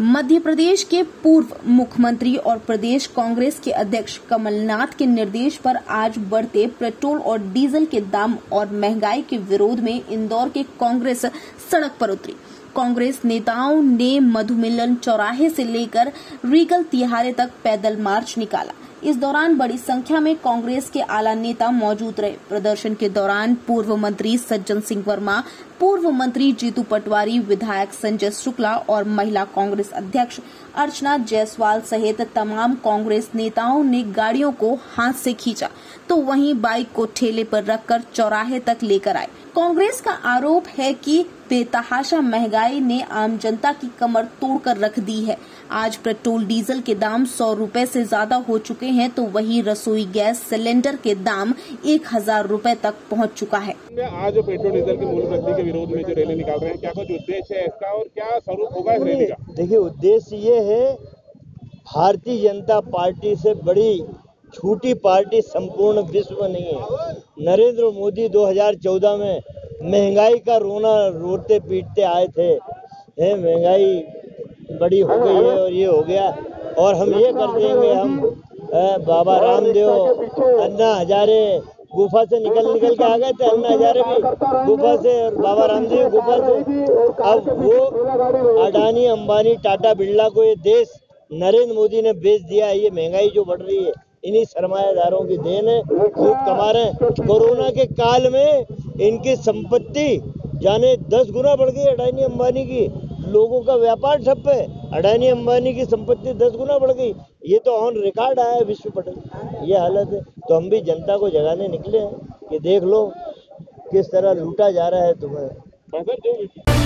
मध्य प्रदेश के पूर्व मुख्यमंत्री और प्रदेश कांग्रेस के अध्यक्ष कमलनाथ के निर्देश पर आज बढ़ते पेट्रोल और डीजल के दाम और महँगाई के विरोध में इंदौर के कांग्रेस सड़क पर उतरी। कांग्रेस नेताओं ने मधुमिलन चौराहे से लेकर रीगल तिहारे तक पैदल मार्च निकाला। इस दौरान बड़ी संख्या में कांग्रेस के आला नेता मौजूद रहे। प्रदर्शन के दौरान पूर्व मंत्री सज्जन सिंह वर्मा, पूर्व मंत्री जीतू पटवारी, विधायक संजय शुक्ला और महिला कांग्रेस अध्यक्ष अर्चना जायसवाल सहित तमाम कांग्रेस नेताओं ने गाड़ियों को हाथ से खींचा तो वहीं बाइक को ठेले पर रखकर चौराहे तक लेकर आए। कांग्रेस का आरोप है कि बेतहाशा महँगाई ने आम जनता की कमर तोड़कर रख दी है। आज पेट्रोल डीजल के दाम सौ रूपए से ज़्यादा हो चुके हैं तो वही रसोई गैस सिलेंडर के दाम एक हज़ार रूपए तक पहुँच चुका है। आज जो पेट्रोल डीजल के मूल्य वृद्धि के विरोध में जो रैली निकाल रहे हैं क्या कुछ उद्देश्य है इसका और क्या स्वरूप होगा इस रैली का? देखिए उद्देश्य ये है भारतीय जनता पार्टी से बड़ी छोटी पार्टी संपूर्ण विश्व में नहीं है। नरेंद्र मोदी 2014 में महँगाई का रोना रोते पीटते आए थे। है, महँगाई बड़ी हो गई है और ये हो गया। और हम ये कर देंगे, हम बाबा रामदेव, अन्ना हजारे गुफा से निकल निकल के आ गए थे, अन्ना हजारे भी गुफा से और बाबा रामदेव गुफा से। अब वो अडानी अंबानी, टाटा बिरला को ये देश नरेंद्र मोदी ने बेच दिया है। ये महँगाई जो बढ़ रही है, इन्हीं सरमायादारों की देन है। खूब कमा रहे हैं। कोरोना के काल में इनकी संपत्ति जाने दस गुना बढ़ गई अडानी अंबानी की। लोगों का व्यापार ठप है, अडानी अंबानी की संपत्ति दस गुना बढ़ गई। ये तो ऑन रिकॉर्ड आया है विश्व पटल। ये हालत है। तो हम भी जनता को जगाने निकले हैं कि देख लो, किस तरह लूटा जा रहा है तुम्हें।